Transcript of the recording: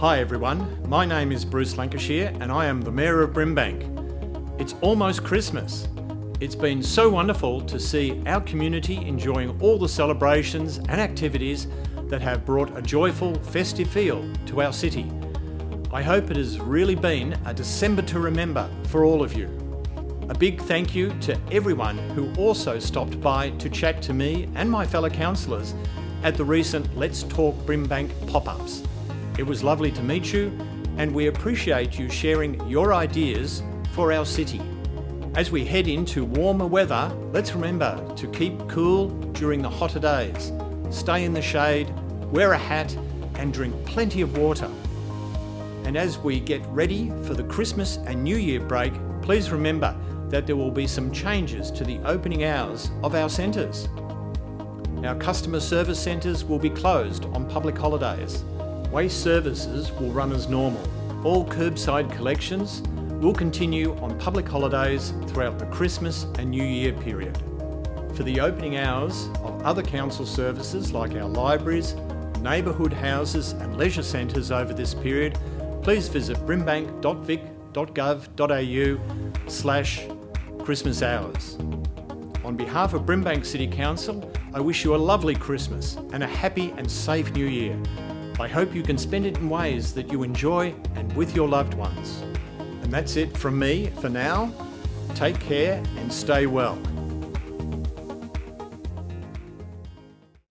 Hi everyone, my name is Bruce Lancashire and I am the Mayor of Brimbank. It's almost Christmas. It's been so wonderful to see our community enjoying all the celebrations and activities that have brought a joyful, festive feel to our city. I hope it has really been a December to remember for all of you. A big thank you to everyone who also stopped by to chat to me and my fellow councillors at the recent Let's Talk Brimbank pop-ups. It was lovely to meet you and we appreciate you sharing your ideas for our city. As we head into warmer weather, let's remember to keep cool during the hotter days. Stay in the shade, wear a hat and drink plenty of water. And as we get ready for the Christmas and New Year break, please remember that there will be some changes to the opening hours of our centres. Our customer service centres will be closed on public holidays. Waste services will run as normal. All curbside collections will continue on public holidays throughout the Christmas and New Year period. For the opening hours of other council services like our libraries, neighbourhood houses and leisure centres over this period, please visit brimbank.vic.gov.au slash Christmas hours. On behalf of Brimbank City Council, I wish you a lovely Christmas and a happy and safe New Year. I hope you can spend it in ways that you enjoy and with your loved ones. And that's it from me for now. Take care and stay well.